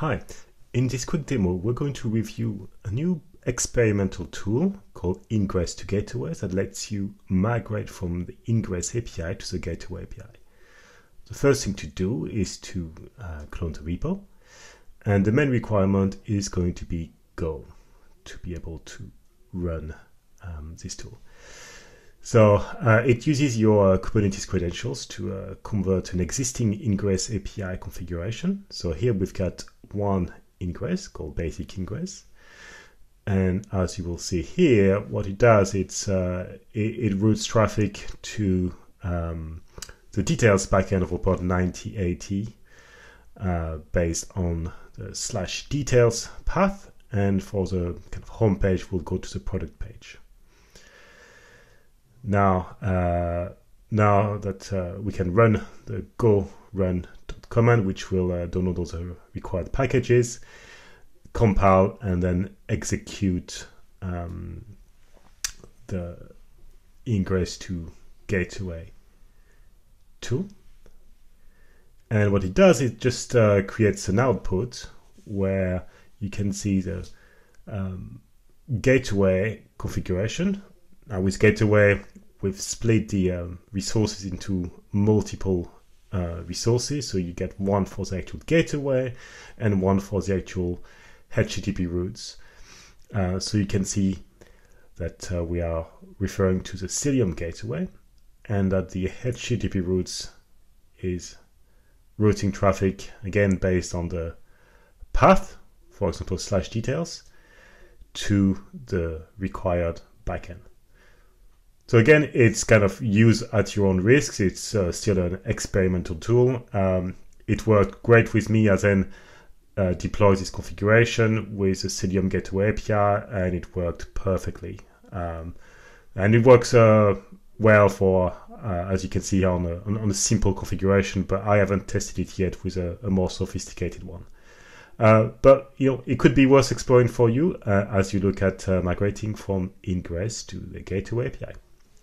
Hi, in this quick demo, we're going to review a new experimental tool called Ingress to Gateway that lets you migrate from the Ingress API to the Gateway API. The first thing to do is to uh, clone the repo, and the main requirement is going to be Go to be able to run um, this tool. So uh, it uses your Kubernetes credentials to uh, convert an existing Ingress API configuration. So here we've got one ingress called basic ingress. And as you will see here, what it does, it's uh, it, it, routes traffic to um, the details backend of port 9080 uh, based on the slash details path. And for the kind of home page, we'll go to the product page. Now, uh, now that uh, we can run the go run command, which will uh, download all the required packages, compile, and then execute um, the ingress to gateway tool. And what it does, it just uh, creates an output where you can see the um, gateway configuration. Now with gateway, we've split the um, resources into multiple uh, resources. So you get one for the actual gateway and one for the actual HTTP routes. Uh, so you can see that uh, we are referring to the Cilium gateway and that the HTTP routes is routing traffic again based on the path, for example, slash details, to the required backend. So again, it's kind of use at your own risks. It's uh, still an experimental tool. Um, it worked great with me as in uh, deploy this configuration with the Cilium Gateway API, and it worked perfectly. Um, and it works uh, well for, uh, as you can see on a, on, a, simple configuration, but I haven't tested it yet with a, a more sophisticated one. Uh, but you know, it could be worth exploring for you uh, as you look at uh, migrating from Ingress to the Gateway API.